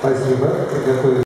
Спасибо.